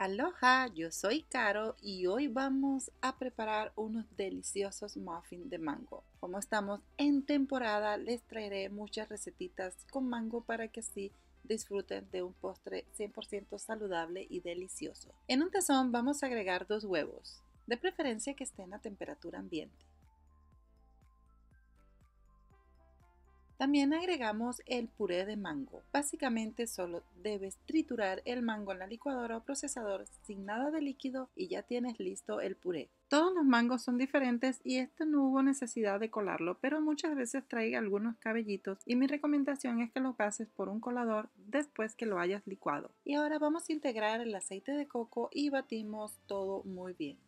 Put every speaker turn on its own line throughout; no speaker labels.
Aloha, yo soy Caro y hoy vamos a preparar unos deliciosos muffins de mango. Como estamos en temporada, les traeré muchas recetitas con mango para que así disfruten de un postre 100% saludable y delicioso. En un tazón vamos a agregar dos huevos, de preferencia que estén a temperatura ambiente. También agregamos el puré de mango. Básicamente solo debes triturar el mango en la licuadora o procesador sin nada de líquido y ya tienes listo el puré. Todos los mangos son diferentes y esto no hubo necesidad de colarlo, pero muchas veces trae algunos cabellitos y mi recomendación es que lo pases por un colador después que lo hayas licuado. Y ahora vamos a integrar el aceite de coco y batimos todo muy bien.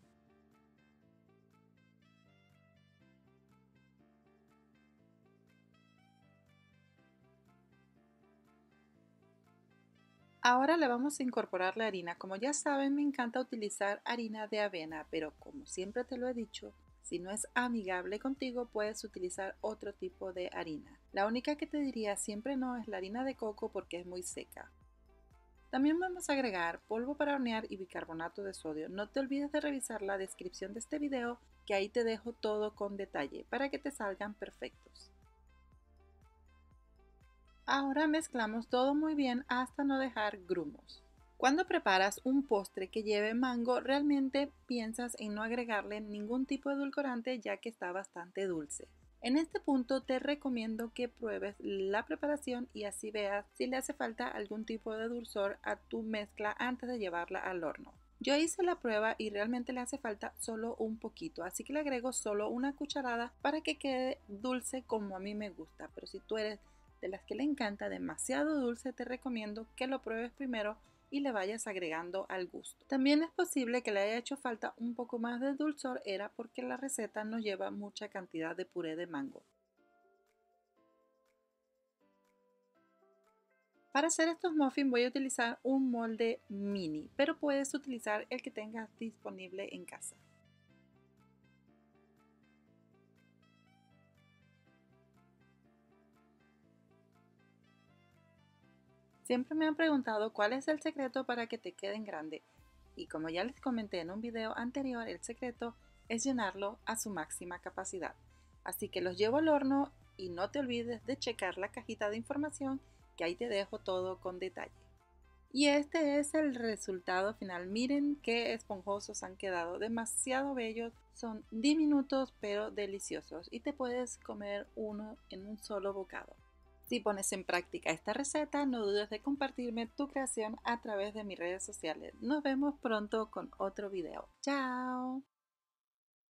Ahora le vamos a incorporar la harina. Como ya saben, me encanta utilizar harina de avena, pero como siempre te lo he dicho, si no es amigable contigo, puedes utilizar otro tipo de harina. La única que te diría siempre no es la harina de coco porque es muy seca. También vamos a agregar polvo para hornear y bicarbonato de sodio. No te olvides de revisar la descripción de este video que ahí te dejo todo con detalle para que te salgan perfectos. Ahora mezclamos todo muy bien hasta no dejar grumos. Cuando preparas un postre que lleve mango, realmente piensas en no agregarle ningún tipo de edulcorante ya que está bastante dulce. En este punto te recomiendo que pruebes la preparación y así veas si le hace falta algún tipo de dulzor a tu mezcla antes de llevarla al horno. Yo hice la prueba y realmente le hace falta solo un poquito, así que le agrego solo una cucharada para que quede dulce como a mí me gusta. Pero si tú eres de las que le encanta demasiado dulce, te recomiendo que lo pruebes primero y le vayas agregando al gusto. También es posible que le haya hecho falta un poco más de dulzor, era porque la receta no lleva mucha cantidad de puré de mango. Para hacer estos muffins voy a utilizar un molde mini, pero puedes utilizar el que tengas disponible en casa. Siempre me han preguntado cuál es el secreto para que te queden grande y como ya les comenté en un video anterior, el secreto es llenarlo a su máxima capacidad. Así que los llevo al horno y no te olvides de checar la cajita de información que ahí te dejo todo con detalle. Y este es el resultado final. Miren qué esponjosos han quedado, demasiado bellos, son diminutos pero deliciosos y te puedes comer uno en un solo bocado. Si pones en práctica esta receta, no dudes de compartirme tu creación a través de mis redes sociales. Nos vemos pronto con otro video. ¡Chao!